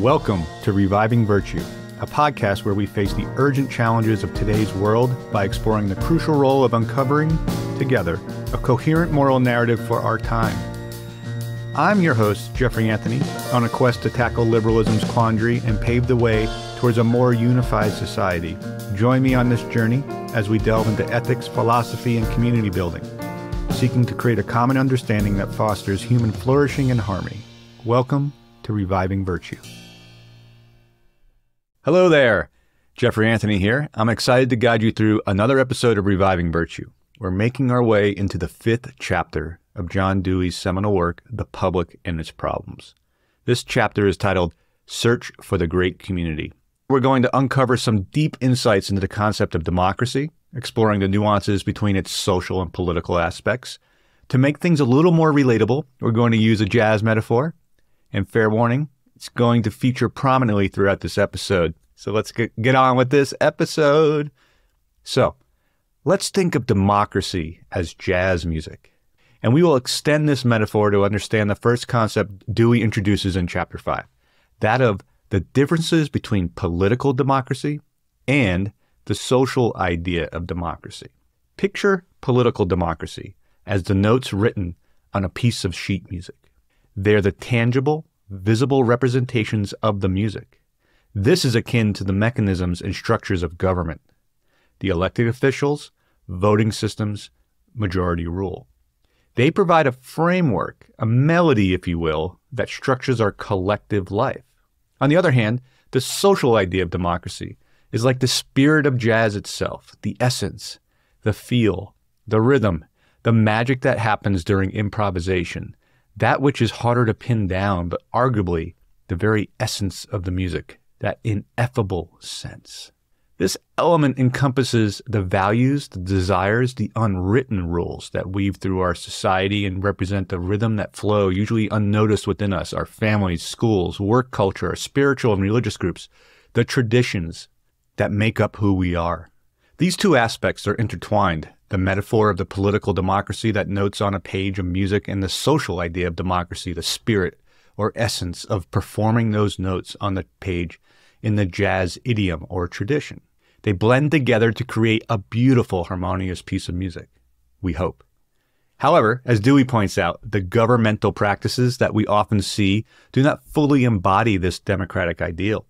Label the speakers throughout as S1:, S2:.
S1: Welcome to Reviving Virtue, a podcast where we face the urgent challenges of today's world by exploring the crucial role of uncovering, together, a coherent moral narrative for our time. I'm your host, Jeffrey Anthony, on a quest to tackle liberalism's quandary and pave the way towards a more unified society. Join me on this journey as we delve into ethics, philosophy, and community building, seeking to create a common understanding that fosters human flourishing and harmony. Welcome to Reviving Virtue. Hello there. Jeffrey Anthony here. I'm excited to guide you through another episode of Reviving Virtue. We're making our way into the fifth chapter of John Dewey's seminal work, The Public and Its Problems. This chapter is titled Search for the Great Community. We're going to uncover some deep insights into the concept of democracy, exploring the nuances between its social and political aspects. To make things a little more relatable, we're going to use a jazz metaphor. And fair warning, it's going to feature prominently throughout this episode. So let's get, get on with this episode. So let's think of democracy as jazz music. And we will extend this metaphor to understand the first concept Dewey introduces in chapter 5 that of the differences between political democracy and the social idea of democracy. Picture political democracy as the notes written on a piece of sheet music. They're the tangible, visible representations of the music. This is akin to the mechanisms and structures of government the elected officials, voting systems, majority rule. They provide a framework, a melody, if you will, that structures our collective life. On the other hand, the social idea of democracy is like the spirit of jazz itself, the essence, the feel, the rhythm, the magic that happens during improvisation, that which is harder to pin down, but arguably the very essence of the music, that ineffable sense. This element encompasses the values, the desires, the unwritten rules that weave through our society and represent the rhythm that flow, usually unnoticed within us, our families, schools, work culture, our spiritual and religious groups, the traditions that make up who we are. These two aspects are intertwined the metaphor of the political democracy that notes on a page of music and the social idea of democracy, the spirit or essence of performing those notes on the page in the jazz idiom or tradition. They blend together to create a beautiful, harmonious piece of music, we hope. However, as Dewey points out, the governmental practices that we often see do not fully embody this democratic ideal.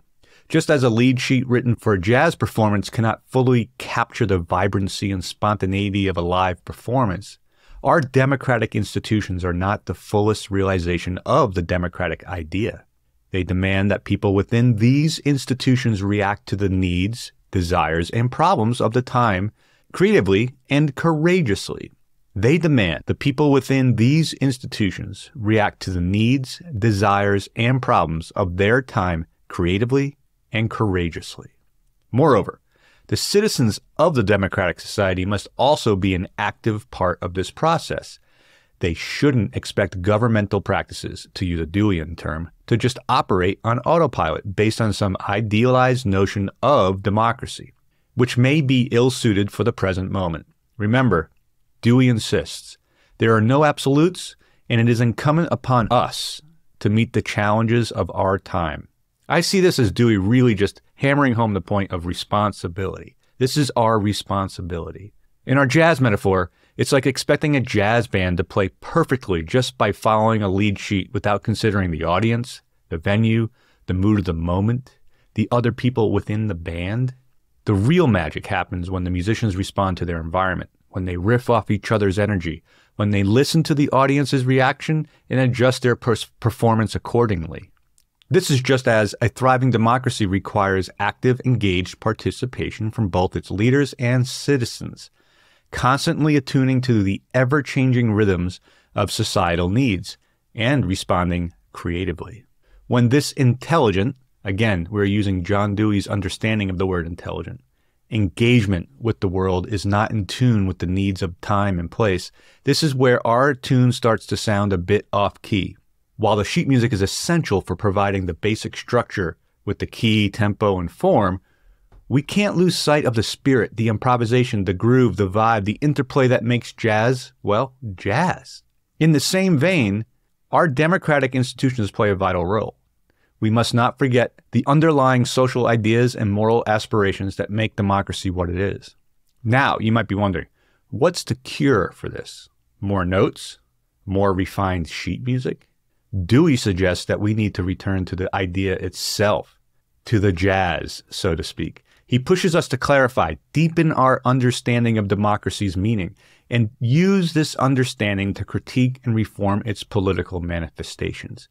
S1: Just as a lead sheet written for a jazz performance cannot fully capture the vibrancy and spontaneity of a live performance, our democratic institutions are not the fullest realization of the democratic idea. They demand that people within these institutions react to the needs, desires, and problems of the time creatively and courageously. They demand the people within these institutions react to the needs, desires, and problems of their time creatively and courageously. Moreover, the citizens of the democratic society must also be an active part of this process. They shouldn't expect governmental practices, to use a Deweyan term, to just operate on autopilot based on some idealized notion of democracy, which may be ill suited for the present moment. Remember, Dewey insists there are no absolutes, and it is incumbent upon us to meet the challenges of our time. I see this as Dewey really just hammering home the point of responsibility. This is our responsibility. In our jazz metaphor, it's like expecting a jazz band to play perfectly just by following a lead sheet without considering the audience, the venue, the mood of the moment, the other people within the band. The real magic happens when the musicians respond to their environment, when they riff off each other's energy, when they listen to the audience's reaction and adjust their performance accordingly. This is just as a thriving democracy requires active, engaged participation from both its leaders and citizens, constantly attuning to the ever changing rhythms of societal needs and responding creatively. When this intelligent, again, we're using John Dewey's understanding of the word intelligent, engagement with the world is not in tune with the needs of time and place, this is where our tune starts to sound a bit off key. While the sheet music is essential for providing the basic structure with the key, tempo, and form, we can't lose sight of the spirit, the improvisation, the groove, the vibe, the interplay that makes jazz, well, jazz. In the same vein, our democratic institutions play a vital role. we must not forget the underlying social ideas and moral aspirations that make democracy what it is. Now, you might be wondering, what's the cure for this? More notes? More refined sheet music? Dewey suggests that we need to return to the idea itself, to the jazz, so to speak. He pushes us to clarify, deepen our understanding of democracy's meaning, and use this understanding to critique and reform its political manifestations.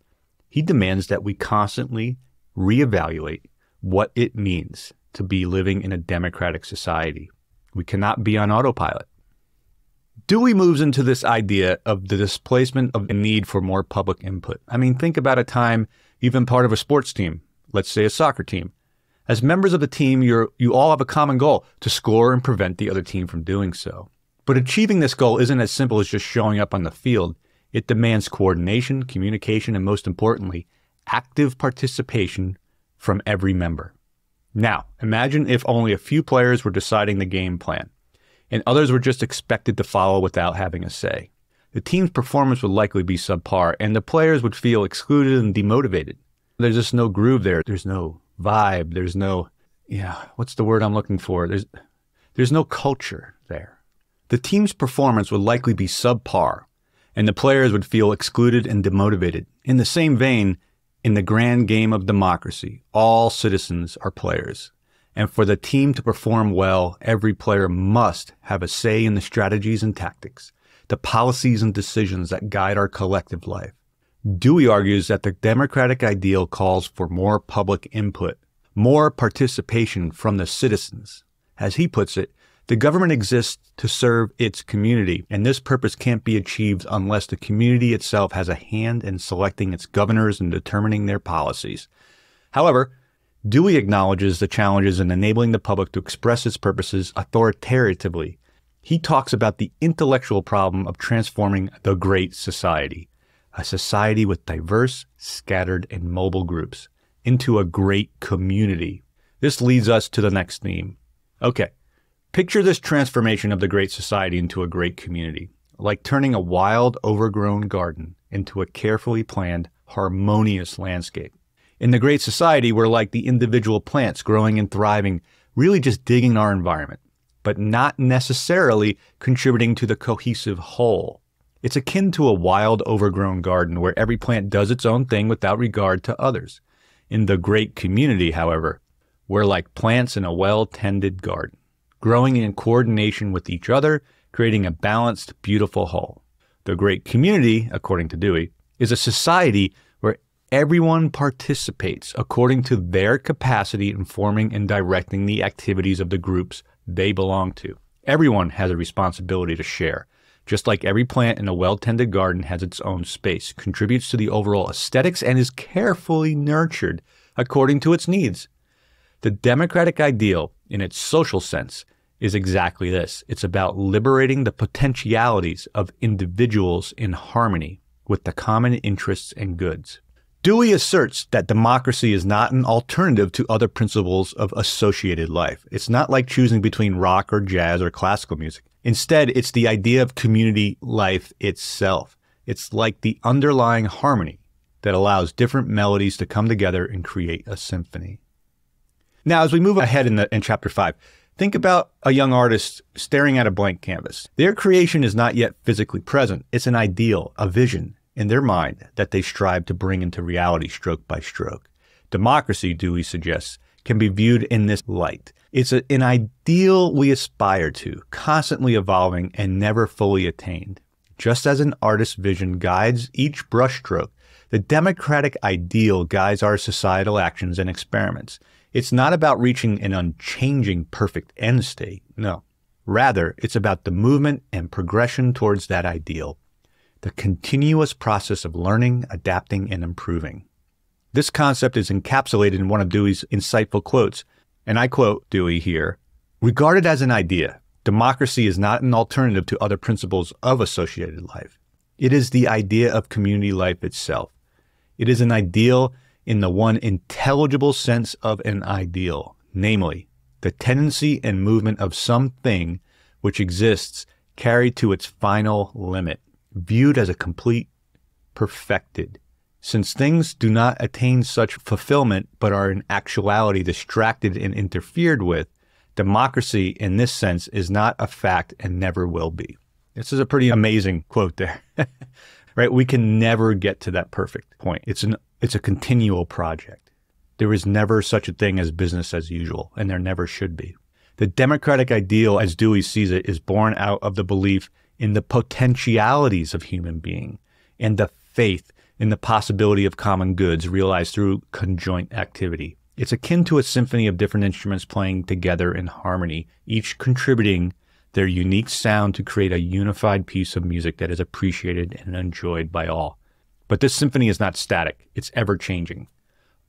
S1: He demands that we constantly reevaluate what it means to be living in a democratic society. We cannot be on autopilot. Dewey moves into this idea of the displacement of the need for more public input. I mean, think about a time you've been part of a sports team, let's say a soccer team. As members of the team, you you all have a common goal to score and prevent the other team from doing so. But achieving this goal isn't as simple as just showing up on the field. It demands coordination, communication, and most importantly, active participation from every member. Now, imagine if only a few players were deciding the game plan, and others were just expected to follow without having a say. The team's performance would likely be subpar, and the players would feel excluded and demotivated. There's just no groove there. There's no vibe. There's no, yeah, what's the word I'm looking for? There's, there's no culture there. The team's performance would likely be subpar, and the players would feel excluded and demotivated. In the same vein, in the grand game of democracy, all citizens are players. And for the team to perform well, every player must have a say in the strategies and tactics, the policies and decisions that guide our collective life. Dewey argues that the democratic ideal calls for more public input, more participation from the citizens. As he puts it, the government exists to serve its community, and this purpose can't be achieved unless the community itself has a hand in selecting its governors and determining their policies. However, Dewey acknowledges the challenges in enabling the public to express its purposes authoritatively. He talks about the intellectual problem of transforming the great society, a society with diverse, scattered, and mobile groups, into a great community. This leads us to the next theme. Okay, Picture this transformation of the Great Society into a great community, like turning a wild, overgrown garden into a carefully planned, harmonious landscape. In the Great Society, we're like the individual plants growing and thriving, really just digging our environment, but not necessarily contributing to the cohesive whole. It's akin to a wild, overgrown garden where every plant does its own thing without regard to others. In the great community, however, we're like plants in a well tended garden growing in coordination with each other, creating a balanced, beautiful whole. The great community, according to Dewey, is a society everyone participates according to their capacity in forming and directing the activities of the groups they belong to. Everyone has a responsibility to share. Just like every plant in a well tended garden has its own space, contributes to the overall aesthetics, and is carefully nurtured according to its needs. The democratic ideal, in its social sense, is exactly this. It's about liberating the potentialities of individuals in harmony with the common interests and goods. Dewey asserts that democracy is not an alternative to other principles of associated life. It's not like choosing between rock or jazz or classical music. Instead, it's the idea of community life itself. It's like the underlying harmony that allows different melodies to come together and create a symphony. Now, as we move ahead in, the, in chapter five, Think about a young artist staring at a blank canvas. Their creation is not yet physically present. It's an ideal, a vision in their mind that they strive to bring into reality stroke by stroke. Democracy, Dewey suggests, can be viewed in this light. It's a, an ideal we aspire to, constantly evolving and never fully attained. Just as an artist's vision guides each brushstroke, the democratic ideal guides our societal actions and experiments. It's not about reaching an unchanging perfect end state. No. Rather, it's about the movement and progression towards that ideal, the continuous process of learning, adapting, and improving. This concept is encapsulated in one of Dewey's insightful quotes, and I quote Dewey here Regarded as an idea, democracy is not an alternative to other principles of associated life. It is the idea of community life itself. It is an ideal in the one intelligible sense of an ideal, namely, the tendency and movement of something which exists carried to its final limit, viewed as a complete, perfected Since things do not attain such fulfillment but are in actuality distracted and interfered with, democracy in this sense is not a fact and never will be. This is a pretty amazing quote there. right? We can never get to that perfect point. It's an it's a continual project. There is never such a thing as business as usual, and there never should be. The democratic ideal, as Dewey sees it, is born out of the belief in the potentialities of human being and the faith in the possibility of common goods realized through conjoint activity. It's akin to a symphony of different instruments playing together in harmony, each contributing their unique sound to create a unified piece of music that is appreciated and enjoyed by all. But this symphony is not static, it's ever changing,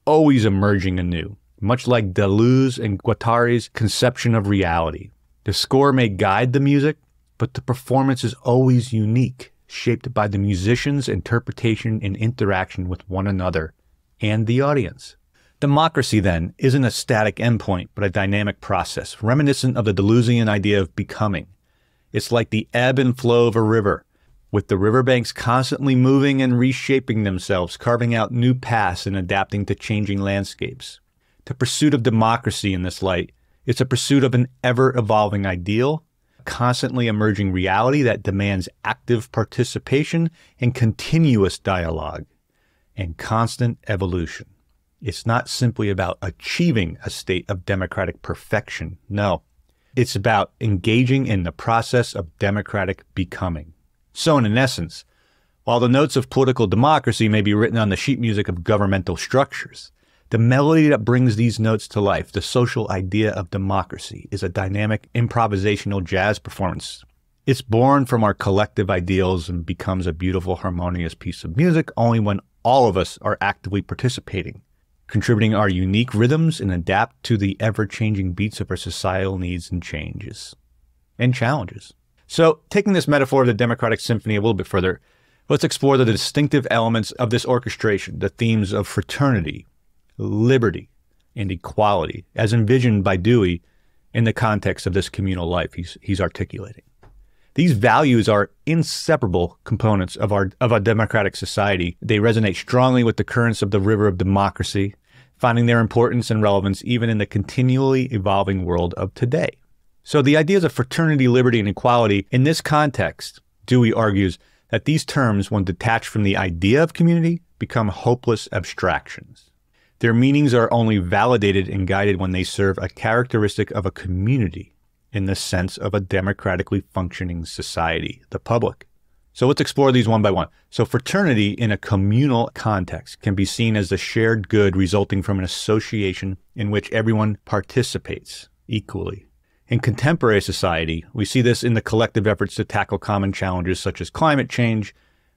S1: always emerging anew, much like Deleuze and Guattari's conception of reality. The score may guide the music, but the performance is always unique, shaped by the musician's interpretation and interaction with one another and the audience. Democracy, then, isn't a static endpoint, but a dynamic process, reminiscent of the Deleuzian idea of becoming. It's like the ebb and flow of a river, with the riverbanks constantly moving and reshaping themselves, carving out new paths and adapting to changing landscapes. The pursuit of democracy in this light is a pursuit of an ever evolving ideal, constantly emerging reality that demands active participation and continuous dialogue and constant evolution. It's not simply about achieving a state of democratic perfection. No, it's about engaging in the process of democratic becoming. So, in essence, while the notes of political democracy may be written on the sheet music of governmental structures, the melody that brings these notes to life, the social idea of democracy, is a dynamic improvisational jazz performance. It's born from our collective ideals and becomes a beautiful, harmonious piece of music only when all of us are actively participating contributing our unique rhythms and adapt to the ever changing beats of our societal needs and changes and challenges. So, taking this metaphor of the Democratic Symphony a little bit further, let's explore the distinctive elements of this orchestration, the themes of fraternity, liberty, and equality, as envisioned by Dewey in the context of this communal life he's, he's articulating. These values are inseparable components of our of a democratic society. They resonate strongly with the currents of the river of democracy, finding their importance and relevance even in the continually evolving world of today. So the ideas of fraternity, liberty, and equality in this context, Dewey argues that these terms, when detached from the idea of community, become hopeless abstractions. Their meanings are only validated and guided when they serve a characteristic of a community in the sense of a democratically functioning society, the public. So let's explore these one by one. So, fraternity in a communal context can be seen as the shared good resulting from an association in which everyone participates equally. In contemporary society, we see this in the collective efforts to tackle common challenges such as climate change,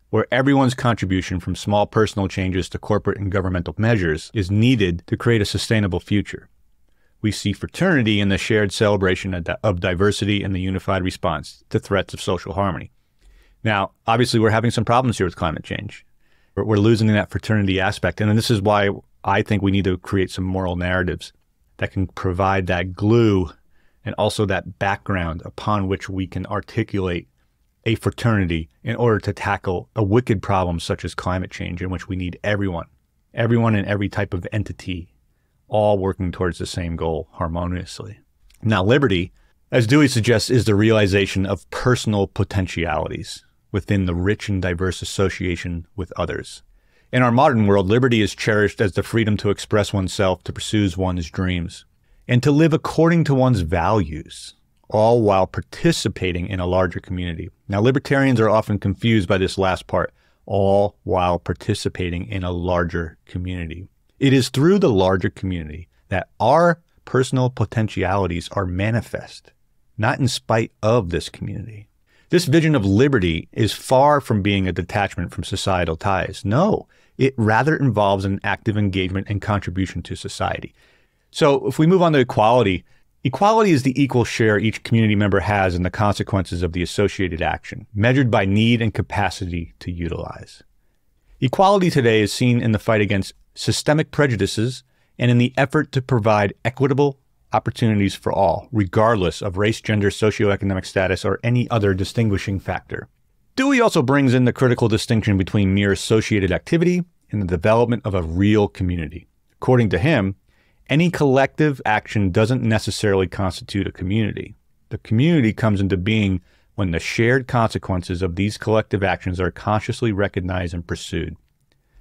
S1: where everyone's contribution from small personal changes to corporate and governmental measures is needed to create a sustainable future we see fraternity in the shared celebration of diversity and the unified response to threats of social harmony. Now, obviously, we're having some problems here with climate change. We're, losing that fraternity aspect. And this is why I think we need to create some moral narratives that can provide that glue and also that background upon which we can articulate a fraternity in order to tackle a wicked problem such as climate change, in which we need everyone, everyone in every type of entity all working towards the same goal harmoniously. Now, liberty, as Dewey suggests, is the realization of personal potentialities within the rich and diverse association with others. In our modern world, liberty is cherished as the freedom to express oneself, to pursue one's dreams, and to live according to one's values, all while participating in a larger community. Now, libertarians are often confused by this last part, all while participating in a larger community. It is through the larger community that our personal potentialities are manifest, not in spite of this community. This vision of liberty is far from being a detachment from societal ties. No, it rather involves an active engagement and contribution to society. So if we move on to equality, equality is the equal share each community member has in the consequences of the associated action, measured by need and capacity to utilize. Equality today is seen in the fight against systemic prejudices, and in the effort to provide equitable opportunities for all, regardless of race, gender, socioeconomic status, or any other distinguishing factor. Dewey also brings in the critical distinction between mere associated activity and the development of a real community. According to him, any collective action doesn't necessarily constitute a community. The community comes into being when the shared consequences of these collective actions are consciously recognized and pursued.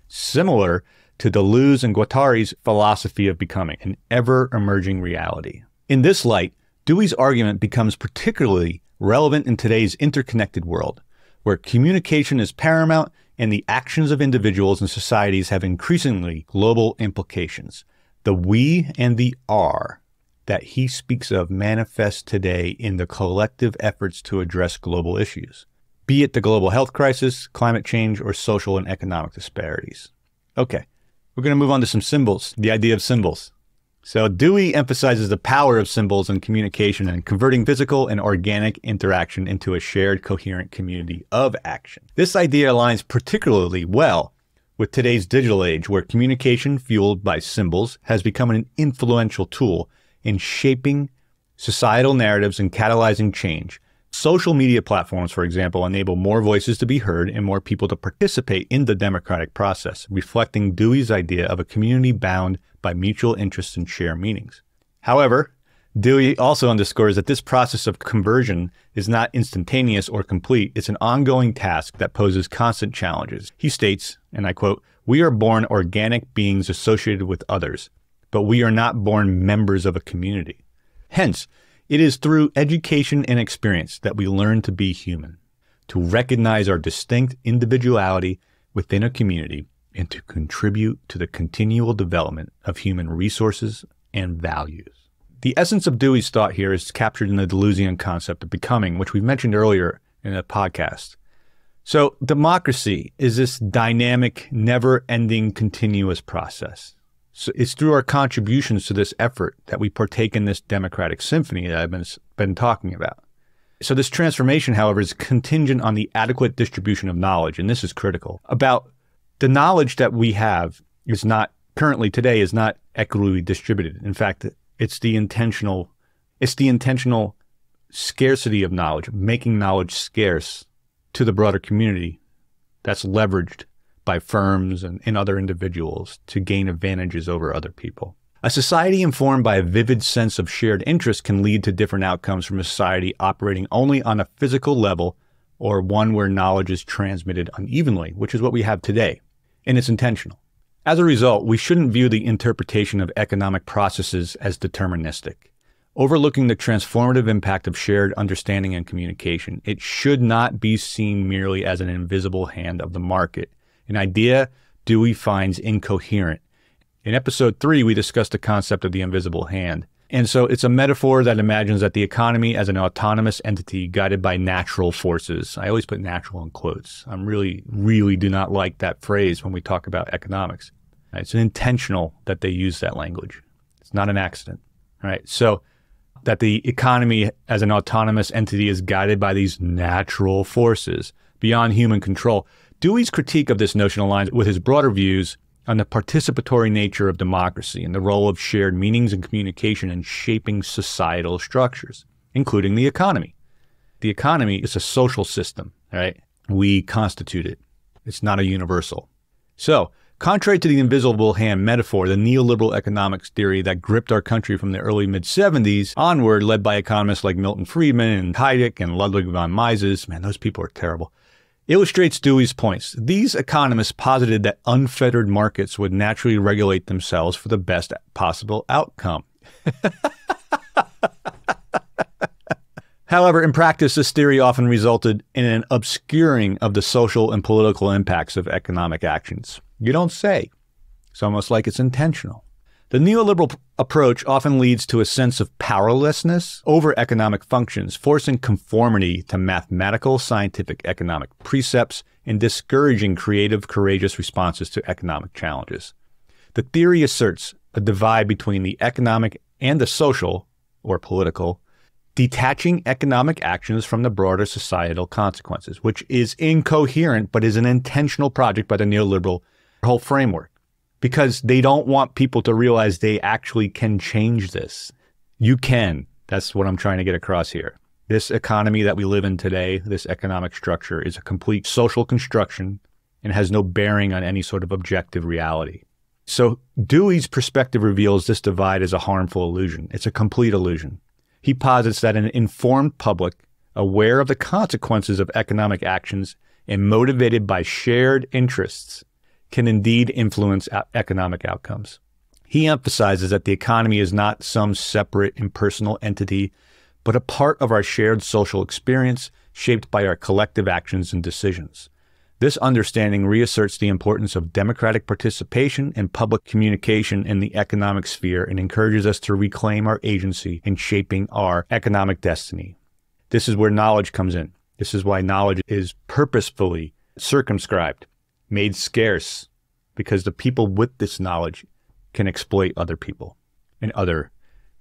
S1: Similar to Deleuze and Guattari's philosophy of becoming, an ever emerging reality. In this light, Dewey's argument becomes particularly relevant in today's interconnected world, where communication is paramount and the actions of individuals and societies have increasingly global implications. The we and the are that he speaks of manifest today in the collective efforts to address global issues, be it the global health crisis, climate change, or social and economic disparities. Okay, we're going to move on to some symbols, the idea of symbols. So Dewey emphasizes the power of symbols in communication and converting physical and organic interaction into a shared coherent community of action. This idea aligns particularly well with today's digital age where communication fueled by symbols has become an influential tool in shaping societal narratives and catalyzing change. Social media platforms, for example, enable more voices to be heard and more people to participate in the democratic process, reflecting Dewey's idea of a community bound by mutual interests and shared meanings. However, Dewey also underscores that this process of conversion is not instantaneous or complete. It's an ongoing task that poses constant challenges. He states, and I quote, We are born organic beings associated with others, but we are not born members of a community. Hence, it is through education and experience that we learn to be human, to recognize our distinct individuality within a community, and to contribute to the continual development of human resources and values. The essence of Dewey's thought here is captured in the Deleuzian concept of becoming, which we mentioned earlier in the podcast. So, democracy is this dynamic, never ending, continuous process. So it's through our contributions to this effort that we partake in this democratic symphony that I've been, been talking about. So this transformation, however, is contingent on the adequate distribution of knowledge, and this is critical. About the knowledge that we have is not currently today is not equitably distributed. In fact, it's the intentional it's the intentional scarcity of knowledge, making knowledge scarce to the broader community that's leveraged by firms and, and other individuals to gain advantages over other people. A society informed by a vivid sense of shared interest can lead to different outcomes from a society operating only on a physical level or one where knowledge is transmitted unevenly, which is what we have today. And it's intentional. As a result, we shouldn't view the interpretation of economic processes as deterministic. Overlooking the transformative impact of shared understanding and communication, it should not be seen merely as an invisible hand of the market an idea Dewey finds incoherent. In episode three, we discussed the concept of the invisible hand. And so it's a metaphor that imagines that the economy as an autonomous entity guided by natural forces. I always put natural in quotes. I'm really, really do not like that phrase when we talk about economics. It's intentional that they use that language. It's not an accident. Right. So that the economy as an autonomous entity is guided by these natural forces beyond human control. Dewey's critique of this notion aligns with his broader views on the participatory nature of democracy and the role of shared meanings and communication in shaping societal structures, including the economy. The economy is a social system, right? We constitute it. It's not a universal. So, contrary to the invisible hand metaphor, the neoliberal economics theory that gripped our country from the early mid 70s onward, led by economists like Milton Friedman and Hayek and Ludwig von Mises, man, those people are terrible illustrates Dewey's points. These economists posited that unfettered markets would naturally regulate themselves for the best possible outcome. However, in practice, this theory often resulted in an obscuring of the social and political impacts of economic actions. You don't say. It's almost like it's intentional. The neoliberal approach often leads to a sense of powerlessness over economic functions, forcing conformity to mathematical, scientific, economic precepts and discouraging creative, courageous responses to economic challenges. The theory asserts a divide between the economic and the social, or political, detaching economic actions from the broader societal consequences, which is incoherent but is an intentional project by the neoliberal whole framework because they don't want people to realize they actually can change this. You can. That's what I'm trying to get across here. This economy that we live in today, this economic structure, is a complete social construction and has no bearing on any sort of objective reality. So Dewey's perspective reveals this divide as a harmful illusion. It's a complete illusion. He posits that an informed public, aware of the consequences of economic actions and motivated by shared interests, can indeed influence economic outcomes. He emphasizes that the economy is not some separate impersonal entity, but a part of our shared social experience shaped by our collective actions and decisions. This understanding reasserts the importance of democratic participation and public communication in the economic sphere and encourages us to reclaim our agency in shaping our economic destiny. This is where knowledge comes in. This is why knowledge is purposefully circumscribed, made scarce, because the people with this knowledge can exploit other people and other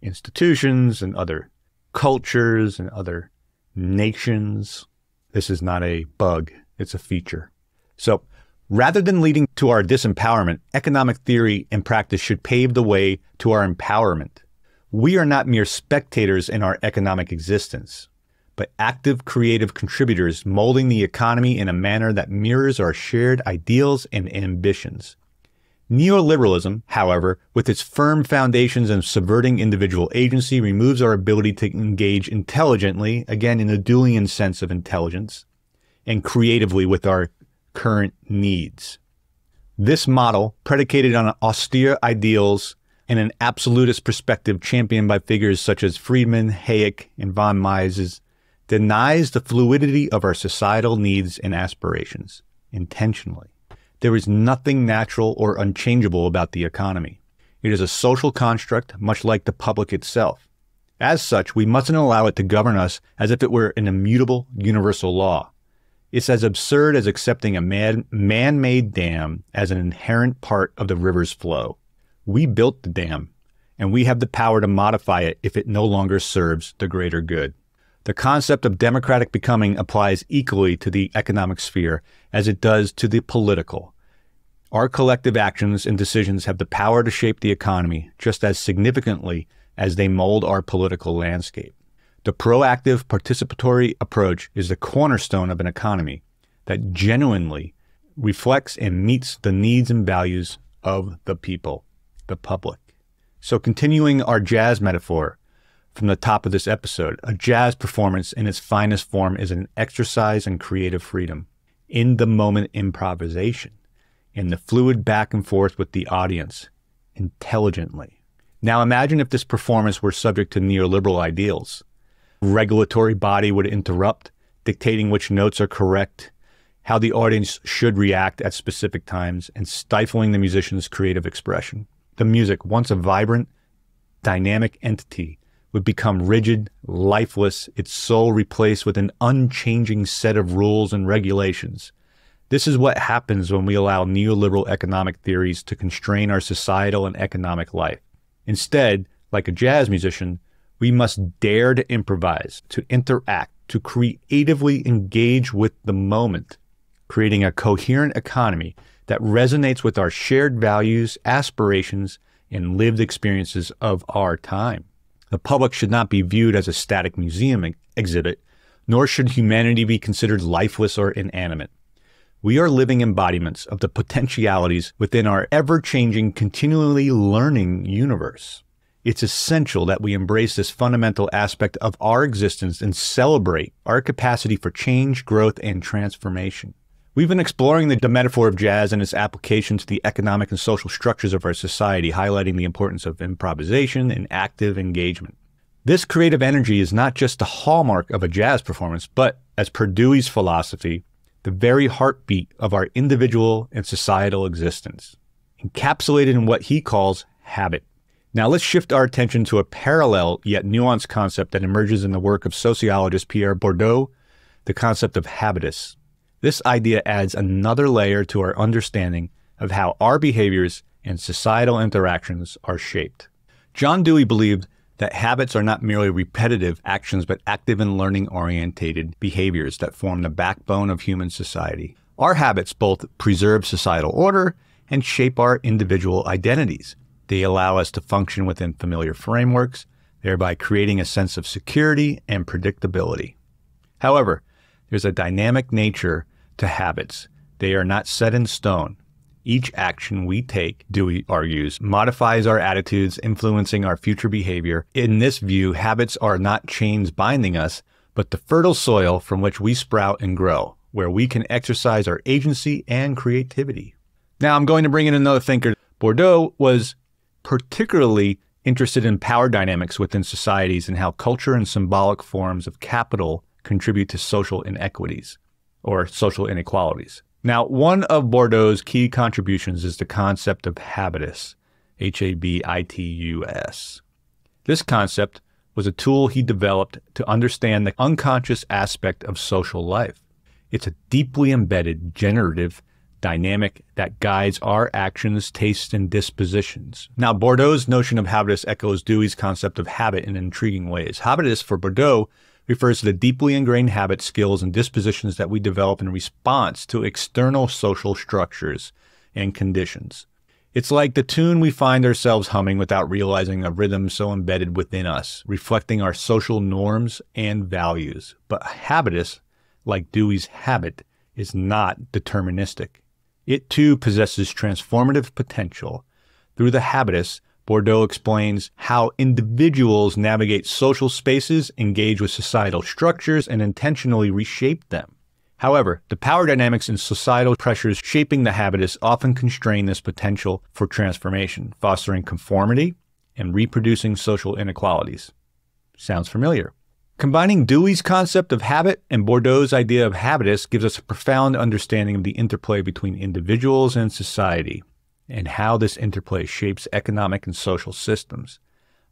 S1: institutions and other cultures and other nations. This is not a bug it's a feature. So rather than leading to our disempowerment, economic theory and practice should pave the way to our empowerment. We are not mere spectators in our economic existence, but active creative contributors molding the economy in a manner that mirrors our shared ideals and ambitions. Neoliberalism, however, with its firm foundations in subverting individual agency, removes our ability to engage intelligently, again in a Deweyan sense of intelligence, and creatively with our current needs. This model, predicated on austere ideals and an absolutist perspective championed by figures such as Friedman, Hayek, and von Mises, denies the fluidity of our societal needs and aspirations intentionally. There is nothing natural or unchangeable about the economy. It is a social construct, much like the public itself. As such, we mustn't allow it to govern us as if it were an immutable universal law. It's as absurd as accepting a man, man-made dam as an inherent part of the river's flow. We built the dam, and we have the power to modify it if it no longer serves the greater good. The concept of democratic becoming applies equally to the economic sphere as it does to the political. Our collective actions and decisions have the power to shape the economy just as significantly as they mold our political landscape. The proactive participatory approach is the cornerstone of an economy that genuinely reflects and meets the needs and values of the people, the public. So, continuing our jazz metaphor from the top of this episode, a jazz performance in its finest form is an exercise in creative freedom, in the moment improvisation, in the fluid back and forth with the audience, intelligently. Now, imagine if this performance were subject to neoliberal ideals regulatory body would interrupt, dictating which notes are correct, how the audience should react at specific times, and stifling the musician's creative expression. The music, once a vibrant, dynamic entity, would become rigid, lifeless, its soul replaced with an unchanging set of rules and regulations. This is what happens when we allow neoliberal economic theories to constrain our societal and economic life. Instead, like a jazz musician, we must dare to improvise, to interact, to creatively engage with the moment, creating a coherent economy that resonates with our shared values, aspirations, and lived experiences of our time. The public should not be viewed as a static museum exhibit, nor should humanity be considered lifeless or inanimate. We are living embodiments of the potentialities within our ever changing, continually learning universe. It's essential that we embrace this fundamental aspect of our existence and celebrate our capacity for change, growth, and transformation. We've been exploring the, metaphor of jazz and its application to the economic and social structures of our society, highlighting the importance of improvisation and active engagement. This creative energy is not just the hallmark of a jazz performance, but, as per Dewey's philosophy, the very heartbeat of our individual and societal existence, encapsulated in what he calls habit. Now let's shift our attention to a parallel yet nuanced concept that emerges in the work of sociologist Pierre Bourdieu, the concept of habitus. This idea adds another layer to our understanding of how our behaviors and societal interactions are shaped. John Dewey believed that habits are not merely repetitive actions, but active and learning orientated behaviors that form the backbone of human society. Our habits both preserve societal order and shape our individual identities. They allow us to function within familiar frameworks, thereby creating a sense of security and predictability. However, there's a dynamic nature to habits They are not set in stone. Each action we take, Dewey argues, modifies our attitudes, influencing our future behavior. In this view, habits are not chains binding us, but the fertile soil from which we sprout and grow, where we can exercise our agency and creativity. Now, I'm going to bring in another thinker. Bourdieu was particularly interested in power dynamics within societies and how culture and symbolic forms of capital contribute to social inequities or social inequalities. Now, one of Bourdieu's key contributions is the concept of habitus, H A B I T U S. This concept was a tool he developed to understand the unconscious aspect of social life. It's a deeply embedded generative dynamic that guides our actions, tastes, and dispositions. Now, Bourdieu's notion of habitus echoes Dewey's concept of habit in intriguing ways. Habitus for Bourdieu refers to the deeply ingrained habits, skills, and dispositions that we develop in response to external social structures and conditions. It's like the tune we find ourselves humming without realizing a rhythm so embedded within us, reflecting our social norms and values. But habitus, like Dewey's habit, is not deterministic. It too possesses transformative potential. Through the habitus, Bourdieu explains how individuals navigate social spaces, engage with societal structures, and intentionally reshape them. However, the power dynamics and societal pressures shaping the habitus often constrain this potential for transformation, fostering conformity and reproducing social inequalities. Sounds familiar. Combining Dewey's concept of habit and Bourdieu's idea of habitus gives us a profound understanding of the interplay between individuals and society and how this interplay shapes economic and social systems.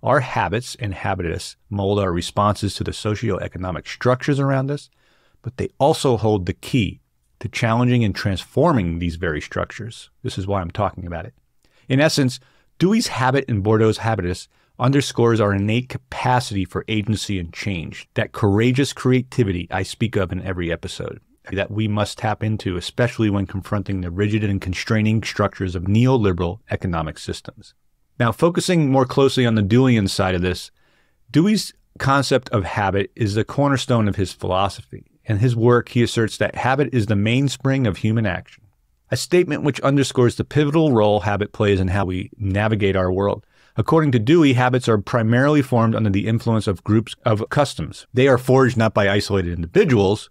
S1: Our habits and habitus mold our responses to the socioeconomic structures around us, but they also hold the key to challenging and transforming these very structures. This is why I'm talking about it. In essence, Dewey's habit and Bourdieu's habitus underscores our innate capacity for agency and change, that courageous creativity I speak of in every episode, that we must tap into, especially when confronting the rigid and constraining structures of neoliberal economic systems. Now, focusing more closely on the Deweyan side of this, Dewey's concept of habit is the cornerstone of his philosophy. In his work, he asserts that habit is the mainspring of human action, a statement which underscores the pivotal role habit plays in how we navigate our world. According to Dewey, habits are primarily formed under the influence of groups of customs. They are forged not by isolated individuals,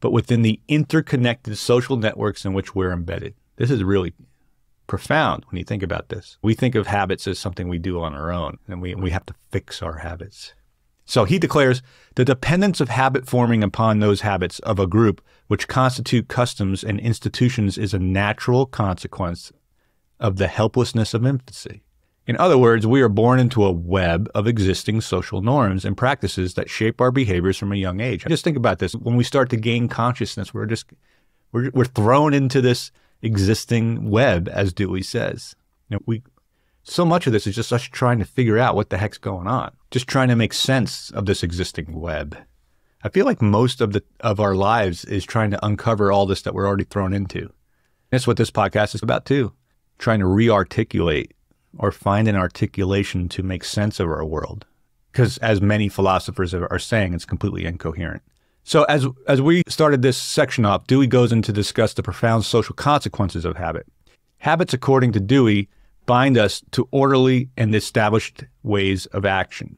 S1: but within the interconnected social networks in which we're embedded. This is really profound when you think about this. We think of habits as something we do on our own, and we, we have to fix our habits. So he declares the dependence of habit forming upon those habits of a group which constitute customs and institutions is a natural consequence of the helplessness of infancy. In other words, we are born into a web of existing social norms and practices that shape our behaviors from a young age. Just think about this. When we start to gain consciousness, we're just we're, we're thrown into this existing web, as Dewey says. You know, we so much of this is just us trying to figure out what the heck's going on, just trying to make sense of this existing web. I feel like most of the of our lives is trying to uncover all this that we're already thrown into. That's what this podcast is about too, trying to re-articulate or find an articulation to make sense of our world. Because as many philosophers are saying, it's completely incoherent. So as as we started this section off, Dewey goes in to discuss the profound social consequences of habit. Habits, according to Dewey, bind us to orderly and established ways of action.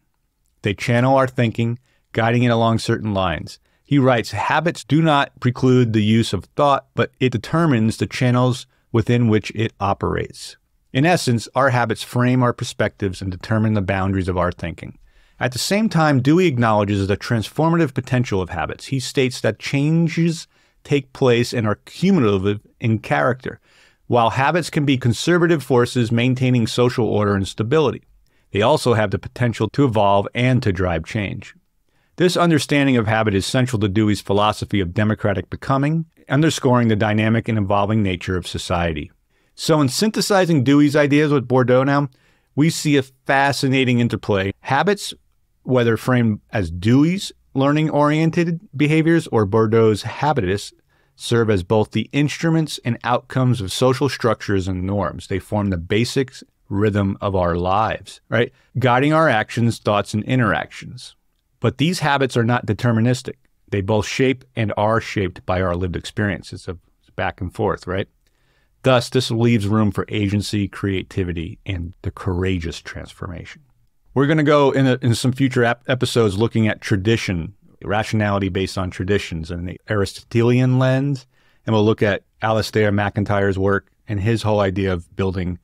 S1: They channel our thinking, guiding it along certain lines. He writes, habits do not preclude the use of thought, but it determines the channels within which it operates. In essence, our habits frame our perspectives and determine the boundaries of our thinking. At the same time, Dewey acknowledges the transformative potential of habits. He states that changes take place and are cumulative in character, while habits can be conservative forces maintaining social order and stability. They also have the potential to evolve and to drive change. This understanding of habit is central to Dewey's philosophy of democratic becoming, underscoring the dynamic and evolving nature of society. So, in synthesizing Dewey's ideas with Bourdieu now, we see a fascinating interplay. Habits, whether framed as Dewey's learning oriented behaviors or Bourdieu's habitus, serve as both the instruments and outcomes of social structures and norms. They form the basic rhythm of our lives, right? Guiding our actions, thoughts, and interactions. But these habits are not deterministic. They both shape and are shaped by our lived experiences of back and forth, right? Thus, this leaves room for agency, creativity, and the courageous transformation. We're going to go in, a, in some future ap- episodes looking at tradition, rationality based on traditions, and the Aristotelian lens. And we'll look at Alasdair MacIntyre's work and his whole idea of building.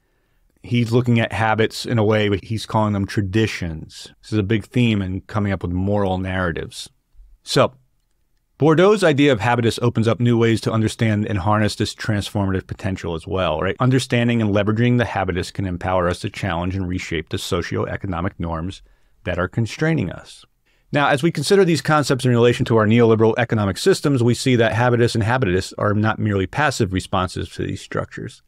S1: He's looking at habits in a way, but he's calling them traditions. This is a big theme in coming up with moral narratives. So, Bourdieu's idea of habitus opens up new ways to understand and harness this transformative potential as well, right? Understanding and leveraging the habitus can empower us to challenge and reshape the socio-economic norms that are constraining us. Now, as we consider these concepts in relation to our neoliberal economic systems, we see that habitus and habitus are not merely passive responses to these structures.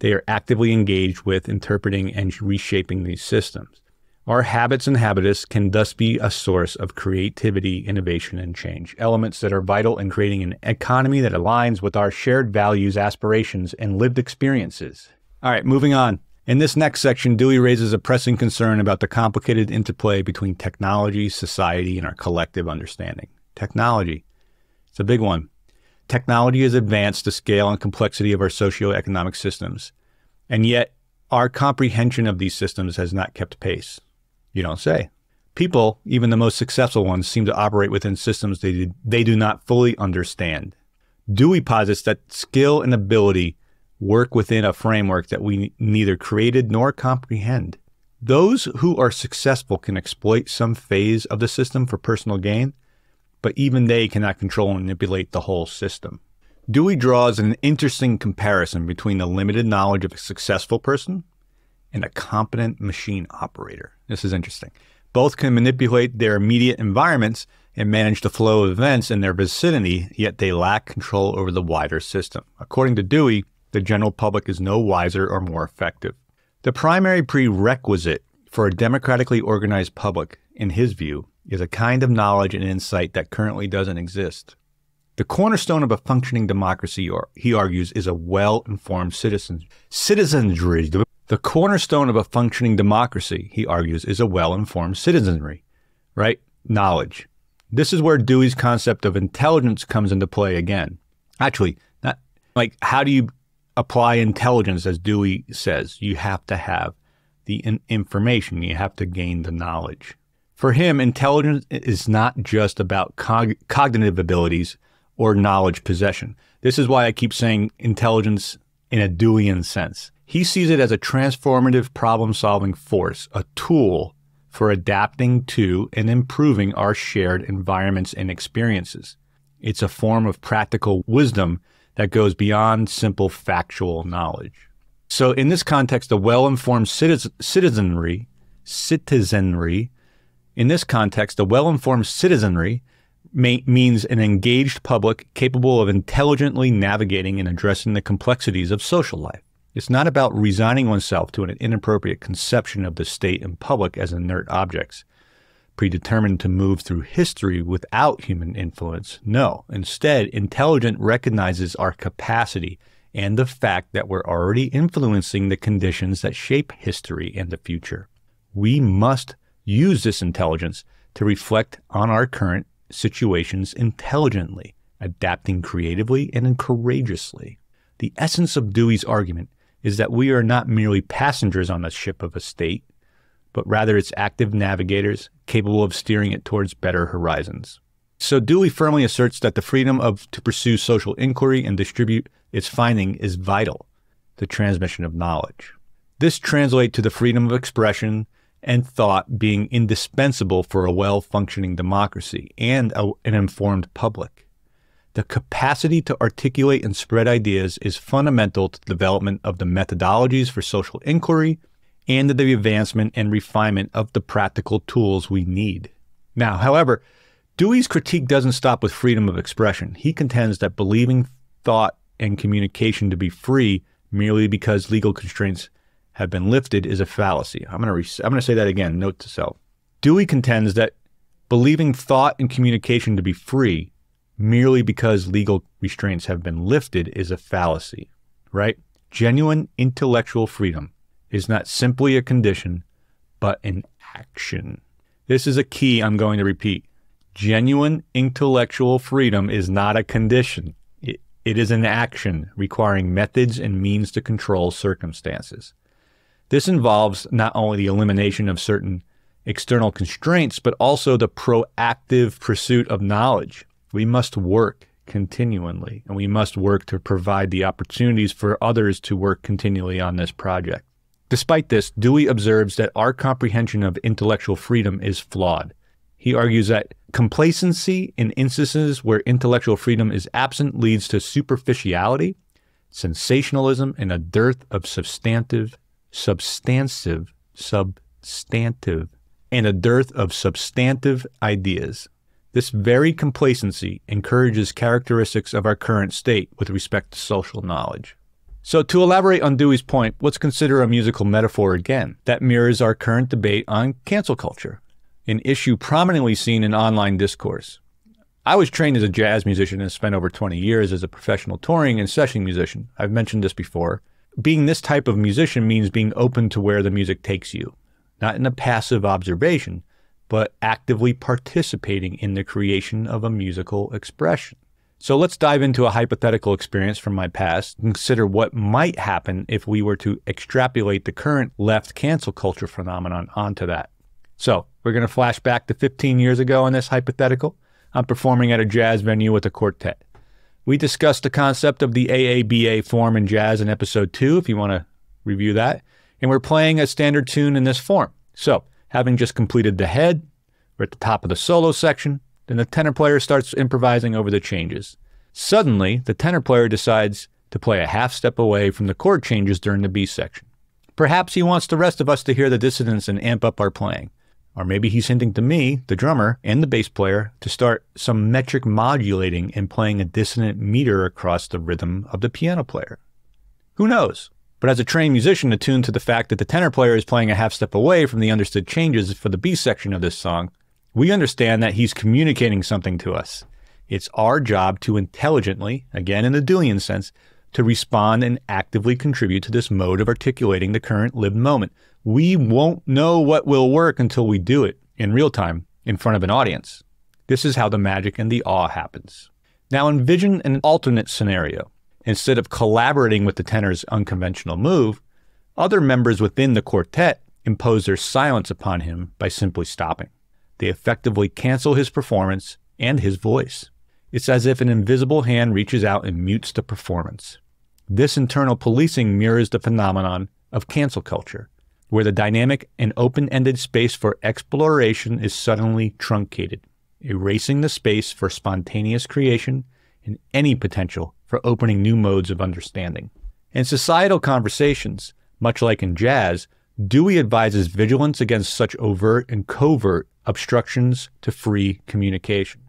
S1: They are actively engaged with interpreting and reshaping these systems. Our habits and habitus can thus be a source of creativity, innovation, and change, elements that are vital in creating an economy that aligns with our shared values, aspirations, and lived experiences. All right, moving on. In this next section, Dewey raises a pressing concern about the complicated interplay between technology, society, and our collective understanding. Technology. It's a big one. Technology has advanced the scale and complexity of our socio-economic systems, and yet our comprehension of these systems has not kept pace. You don't say. People, even the most successful ones, seem to operate within systems they, they do not fully understand. Dewey posits that skill and ability work within a framework that we neither created nor comprehend. Those who are successful can exploit some phase of the system for personal gain, but even they cannot control and manipulate the whole system. Dewey draws an interesting comparison between the limited knowledge of a successful person and a competent machine operator. This is interesting. Both can manipulate their immediate environments and manage the flow of events in their vicinity, yet they lack control over the wider system. According to Dewey, the general public is no wiser or more effective. The primary prerequisite for a democratically organized public, in his view, is a kind of knowledge and insight that currently doesn't exist. The cornerstone of a functioning democracy, he argues, is a well-informed citizen, citizenry. The cornerstone of a functioning democracy, he argues, is a well-informed citizenry, right? Knowledge. This is where Dewey's concept of intelligence comes into play again. Actually, not like how do you apply intelligence as Dewey says? You have to have the in information, you have to gain the knowledge. For him, intelligence is not just about cog cognitive abilities, or knowledge possession. This is why I keep saying intelligence in a Deweyan sense. He sees it as a transformative problem solving force, a tool for adapting to and improving our shared environments and experiences. It's a form of practical wisdom that goes beyond simple factual knowledge. So, in this context, the well informed citizenry, citizenry, in this context, the well informed citizenry may, means an engaged public capable of intelligently navigating and addressing the complexities of social life. It's not about resigning oneself to an inappropriate conception of the state and public as inert objects, predetermined to move through history without human influence. No, instead, intelligent recognizes our capacity and the fact that we're already influencing the conditions that shape history and the future. We must use this intelligence to reflect on our current situations intelligently, adapting creatively and courageously. The essence of Dewey's argument is that we are not merely passengers on the ship of a state, but rather its active navigators capable of steering it towards better horizons. So Dewey firmly asserts that the freedom of to pursue social inquiry and distribute its finding is vital, the transmission of knowledge. This translates to the freedom of expression and thought being indispensable for a well functioning democracy and a, an informed public. The capacity to articulate and spread ideas is fundamental to the development of the methodologies for social inquiry and to the advancement and refinement of the practical tools we need. Now, however, Dewey's critique doesn't stop with freedom of expression. He contends that believing thought and communication to be free merely because legal constraints have been lifted is a fallacy. I'm going to I'm going to say that again. Note to self. Dewey contends that believing thought and communication to be free merely because legal restraints have been lifted is a fallacy, right? Genuine intellectual freedom is not simply a condition, but an action. This is a key I'm going to repeat. Genuine intellectual freedom is not a condition. It, It is an action requiring methods and means to control circumstances. This involves not only the elimination of certain external constraints, but also the proactive pursuit of knowledge. We must work continually, and we must work to provide the opportunities for others to work continually on this project. Despite this, Dewey observes that our comprehension of intellectual freedom is flawed. He argues that complacency in instances where intellectual freedom is absent leads to superficiality, sensationalism, and a dearth of substantive, substantive, substantive, and a dearth of substantive ideas. This very complacency encourages characteristics of our current state with respect to social knowledge. So, to elaborate on Dewey's point, let's consider a musical metaphor again that mirrors our current debate on cancel culture, an issue prominently seen in online discourse. I was trained as a jazz musician and spent over 20 years as a professional touring and session musician. I've mentioned this before. Being this type of musician means being open to where the music takes you, not in a passive observation, but actively participating in the creation of a musical expression. So let's dive into a hypothetical experience from my past and consider what might happen if we were to extrapolate the current left cancel culture phenomenon onto that. So we're going to flash back to 15 years ago in this hypothetical. I'm performing at a jazz venue with a quartet. We discussed the concept of the AABA form in jazz in episode two, if you want to review that. And we're playing a standard tune in this form. So Having just completed the head, we're at the top of the solo section, then the tenor player starts improvising over the changes. Suddenly, the tenor player decides to play a half step away from the chord changes during the B section. Perhaps he wants the rest of us to hear the dissonance and amp up our playing. Or maybe he's hinting to me, the drummer, and the bass player to start some metric modulating and playing a dissonant meter across the rhythm of the piano player. Who knows? But as a trained musician attuned to the fact that the tenor player is playing a half step away from the understood changes for the B section of this song, we understand that he's communicating something to us. It's our job to intelligently, again in the Deweyan sense, to respond and actively contribute to this mode of articulating the current lived moment. We won't know what will work until we do it in real time in front of an audience. This is how the magic and the awe happens. Now envision an alternate scenario. Instead of collaborating with the tenor's unconventional move, other members within the quartet impose their silence upon him by simply stopping. They effectively cancel his performance and his voice. It's as if an invisible hand reaches out and mutes the performance. This internal policing mirrors the phenomenon of cancel culture, where the dynamic and open ended space for exploration is suddenly truncated, erasing the space for spontaneous creation and any potential for opening new modes of understanding. In societal conversations, much like in jazz, Dewey advises vigilance against such overt and covert obstructions to free communication.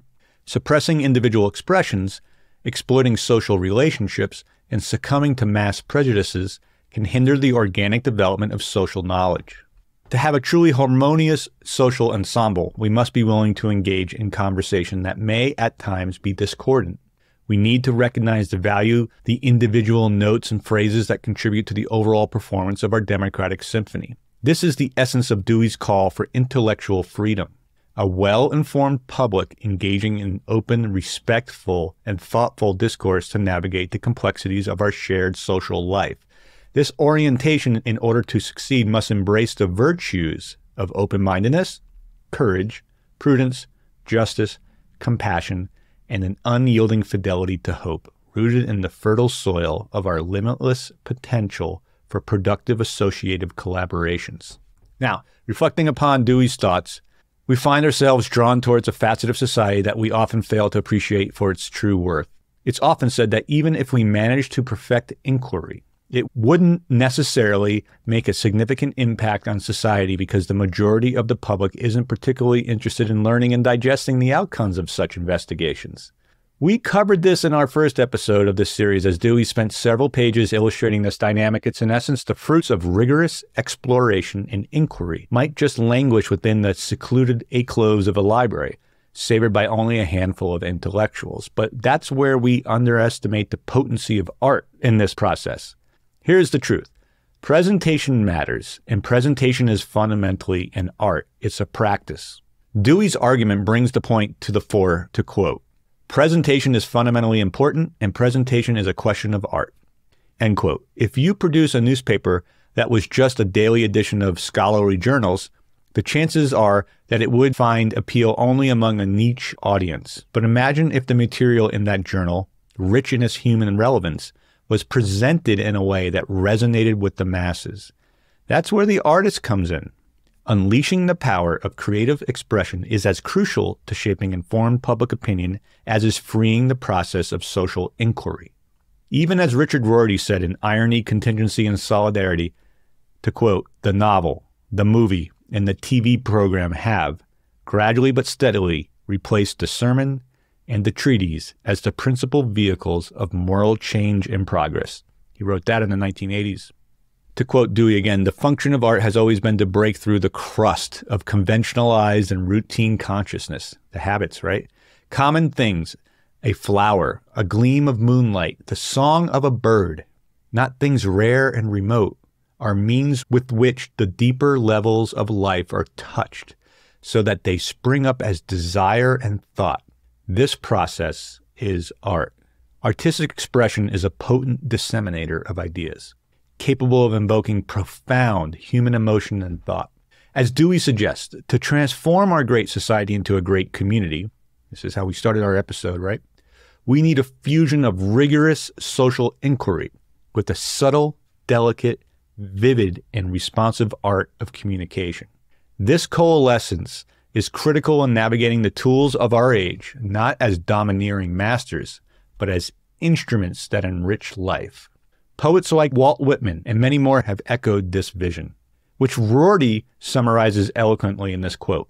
S1: Suppressing individual expressions, exploiting social relationships, and succumbing to mass prejudices can hinder the organic development of social knowledge. To have a truly harmonious social ensemble, we must be willing to engage in conversation that may at times be discordant. We need to recognize the value, the individual notes and phrases that contribute to the overall performance of our democratic symphony. This is the essence of Dewey's call for intellectual freedom. A well informed public engaging in open, respectful, and thoughtful discourse to navigate the complexities of our shared social life. This orientation, in order to succeed, must embrace the virtues of open mindedness, courage, prudence, justice, compassion, and an unyielding fidelity to hope, rooted in the fertile soil of our limitless potential for productive associative collaborations. Now, reflecting upon Dewey's thoughts, we find ourselves drawn towards a facet of society that we often fail to appreciate for its true worth. It's often said that even if we manage to perfect inquiry, it wouldn't necessarily make a significant impact on society because the majority of the public isn't particularly interested in learning and digesting the outcomes of such investigations. We covered this in our first episode of this series as Dewey spent several pages illustrating this dynamic. It's in essence the fruits of rigorous exploration and inquiry might just languish within the secluded alcoves of a library, savored by only a handful of intellectuals. But that's where we underestimate the potency of art in this process. Here's the truth presentation matters, and presentation is fundamentally an art, it's a practice. Dewey's argument brings the point to the fore to quote Presentation is fundamentally important, and presentation is a question of art. End quote. If you produce a newspaper that was just a daily edition of scholarly journals, the chances are that it would find appeal only among a niche audience. But imagine if the material in that journal, rich in its human relevance, was presented in a way that resonated with the masses. That's where the artist comes in. Unleashing the power of creative expression is as crucial to shaping informed public opinion as is freeing the process of social inquiry. Even as Richard Rorty said in Irony, Contingency, and Solidarity, to quote, the novel, the movie, and the TV program have, gradually but steadily, replaced the sermon and the treaties as the principal vehicles of moral change and progress. He wrote that in the 1980s. To quote Dewey again, the function of art has always been to break through the crust of conventionalized and routine consciousness, the habits, right? Common things, a flower, a gleam of moonlight, the song of a bird, not things rare and remote, are means with which the deeper levels of life are touched so that they spring up as desire and thought. This process is art. Artistic expression is a potent disseminator of ideas capable of invoking profound human emotion and thought. As Dewey suggests, to transform our great society into a great community, this is how we started our episode, right? We need a fusion of rigorous social inquiry with the subtle, delicate, vivid, and responsive art of communication. This coalescence is critical in navigating the tools of our age, not as domineering masters, but as instruments that enrich life. Poets like Walt Whitman and many more have echoed this vision, which Rorty summarizes eloquently in this quote.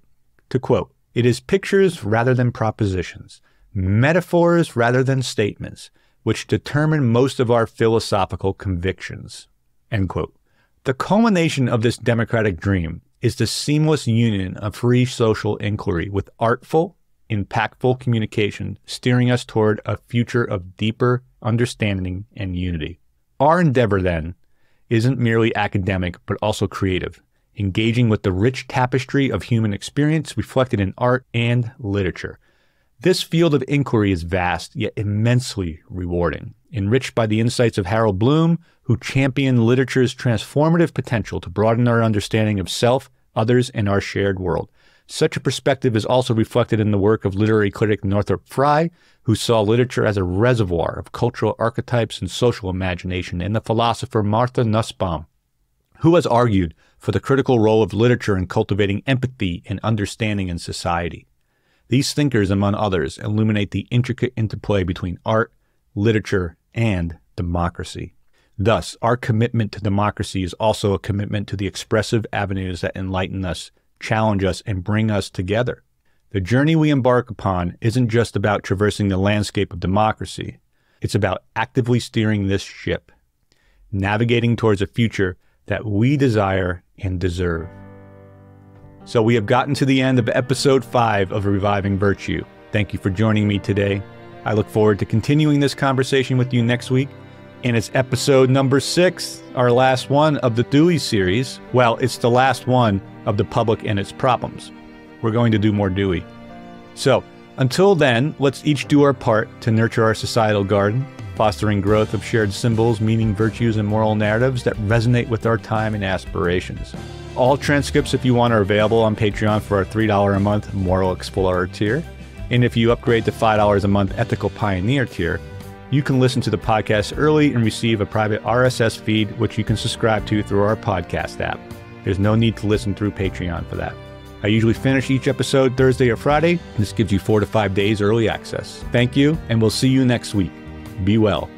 S1: To quote, it is pictures rather than propositions, metaphors rather than statements, which determine most of our philosophical convictions. End quote. The culmination of this democratic dream is the seamless union of free social inquiry with artful, impactful communication, steering us toward a future of deeper understanding and unity. Our endeavor, then, isn't merely academic, but also creative, engaging with the rich tapestry of human experience reflected in art and literature. This field of inquiry is vast, yet immensely rewarding, enriched by the insights of Harold Bloom, who championed literature's transformative potential to broaden our understanding of self, others, and our shared world. Such a perspective is also reflected in the work of literary critic Northrop Frye, who saw literature as a reservoir of cultural archetypes and social imagination, and the philosopher Martha Nussbaum, who has argued for the critical role of literature in cultivating empathy and understanding in society. These thinkers, among others, illuminate the intricate interplay between art, literature, and democracy. Thus, our commitment to democracy is also a commitment to the expressive avenues that enlighten us challenge us, and bring us together. The journey we embark upon isn't just about traversing the landscape of democracy, it's about actively steering this ship, navigating towards a future that we desire and deserve. So, we have gotten to the end of episode 5 of Reviving Virtue. Thank you for joining me today. I look forward to continuing this conversation with you next week. And it's episode number six, our last one of the Dewey series. Well, it's the last one of the public and its problems. We're going to do more Dewey. So, until then, let's each do our part to nurture our societal garden, fostering growth of shared symbols, meaning, virtues, and moral narratives that resonate with our time and aspirations. All transcripts, if you want, are available on Patreon for our $3 a month Moral Explorer tier. And if you upgrade to $5 a month Ethical Pioneer tier, you can listen to the podcast early and receive a private RSS feed, which you can subscribe to through our podcast app. There's no need to listen through Patreon for that. I usually finish each episode Thursday or Friday. This gives you four to five days early access. Thank you, and we'll see you next week. Be well.